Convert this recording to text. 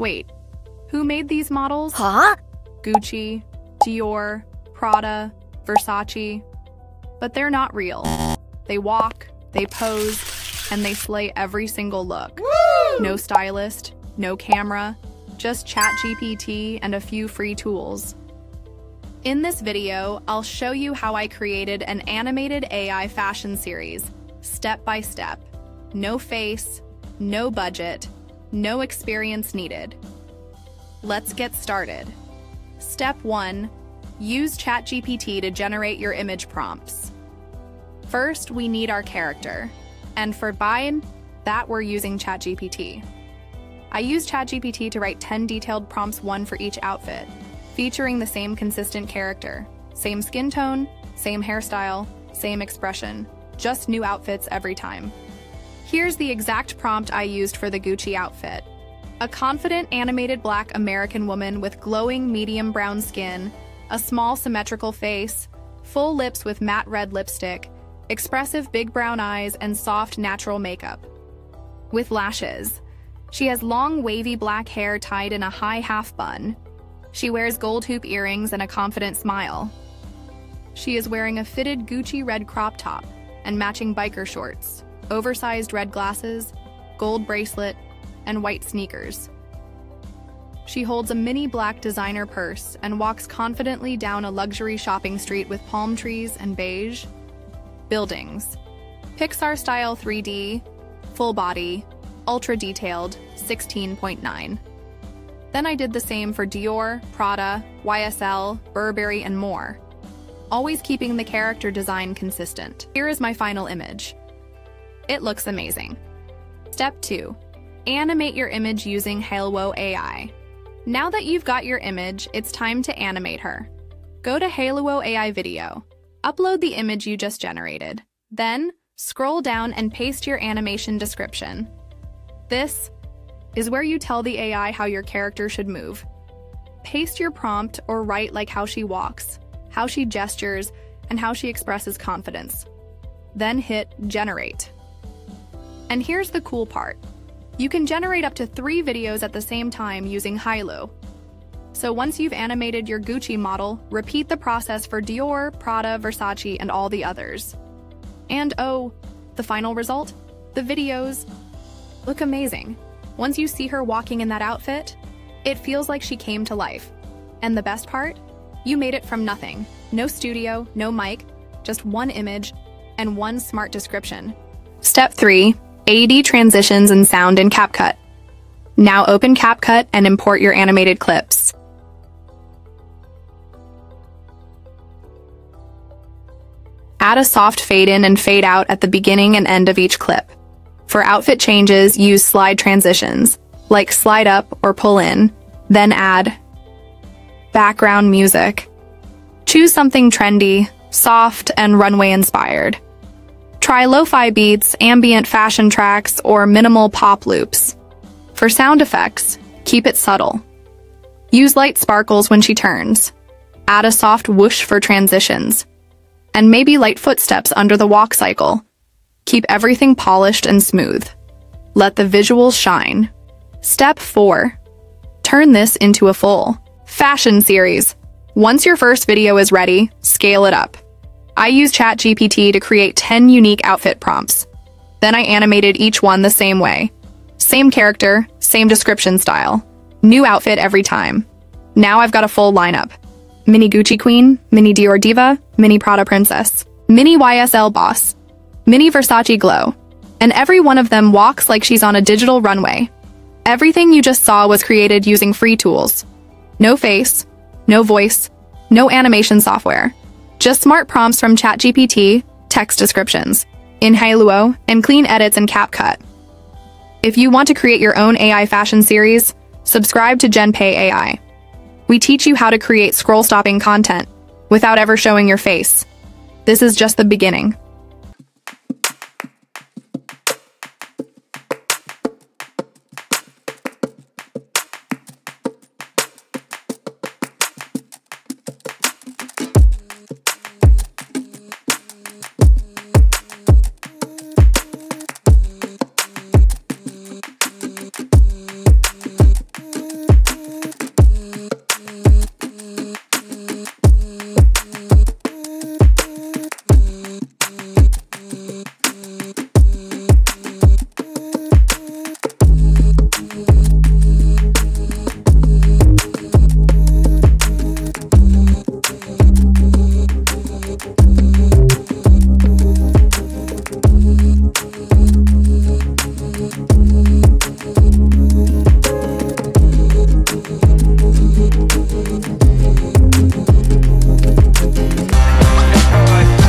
Wait, who made these models? Huh? Gucci, Dior, Prada, Versace. But they're not real. They walk, they pose, and they slay every single look. No stylist, no camera, just ChatGPT and a few free tools. In this video, I'll show you how I created an animated AI fashion series, step by step. No face, no budget, no experience needed. Let's get started. Step 1. Use ChatGPT to generate your image prompts. First, we need our character. And for Biden, that we're using ChatGPT. I used ChatGPT to write 10 detailed prompts, one for each outfit featuring the same consistent character, same skin tone, same hairstyle, same expression, just new outfits every time. Here's the exact prompt I used for the Gucci outfit. A confident animated black American woman with glowing medium brown skin, a small symmetrical face, full lips with matte red lipstick, expressive big brown eyes, and soft natural makeup. With lashes. She has long wavy black hair tied in a high half bun, she wears gold hoop earrings and a confident smile. She is wearing a fitted Gucci red crop top and matching biker shorts, oversized red glasses, gold bracelet, and white sneakers. She holds a mini black designer purse and walks confidently down a luxury shopping street with palm trees and beige buildings. Pixar style 3D, full body, ultra detailed, 16.9. Then I did the same for Dior, Prada, YSL, Burberry, and more. Always keeping the character design consistent. Here is my final image. It looks amazing. Step 2. Animate your image using Hailuo AI. Now that you've got your image, it's time to animate her. Go to Hailuo AI Video. Upload the image you just generated. Then, scroll down and paste your animation description. This is where you tell the AI how your character should move. Paste your prompt or write like how she walks, how she gestures, and how she expresses confidence. Then hit Generate. And here's the cool part. You can generate up to three videos at the same time using Hailuo. So once you've animated your Gucci model, repeat the process for Dior, Prada, Versace, and all the others. And oh, the final result? The videos look amazing. Once you see her walking in that outfit, it feels like she came to life. And the best part? You made it from nothing. No studio, no mic, just one image and one smart description. Step 3. AD transitions and sound in CapCut. Now open CapCut and import your animated clips. Add a soft fade in and fade out at the beginning and end of each clip. For outfit changes, use slide transitions, like slide up or pull in, then add background music. Choose something trendy, soft, and runway inspired. Try lo-fi beats, ambient fashion tracks, or minimal pop loops. For sound effects, keep it subtle. Use light sparkles when she turns. Add a soft whoosh for transitions. And maybe light footsteps under the walk cycle. Keep everything polished and smooth. Let the visuals shine. Step 4. Turn this into a full fashion series. Once your first video is ready, scale it up. I used ChatGPT to create 10 unique outfit prompts. Then I animated each one the same way. Same character, same description style. New outfit every time. Now I've got a full lineup. Mini Gucci Queen, Mini Dior Diva, Mini Prada Princess, Mini YSL Boss, Mini Versace Glow, and every one of them walks like she's on a digital runway. Everything you just saw was created using free tools. No face, no voice, no animation software. Just smart prompts from ChatGPT, text descriptions, in Hailuo, and clean edits in CapCut. If you want to create your own AI fashion series, subscribe to GenPay AI. We teach you how to create scroll-stopping content without ever showing your face. This is just the beginning.